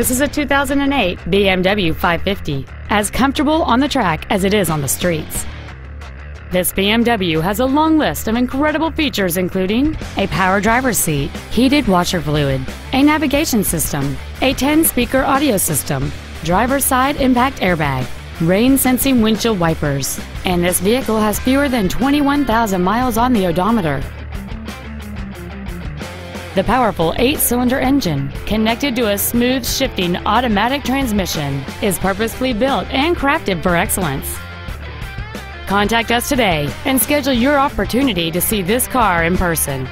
This is a 2008 BMW 550, as comfortable on the track as it is on the streets. This BMW has a long list of incredible features including a power driver's seat, heated washer fluid, a navigation system, a 10-speaker audio system, driver's side impact airbag, rain sensing windshield wipers, and this vehicle has fewer than 21,000 miles on the odometer. The powerful eight-cylinder engine, connected to a smooth shifting automatic transmission, is purposefully built and crafted for excellence. Contact us today and schedule your opportunity to see this car in person.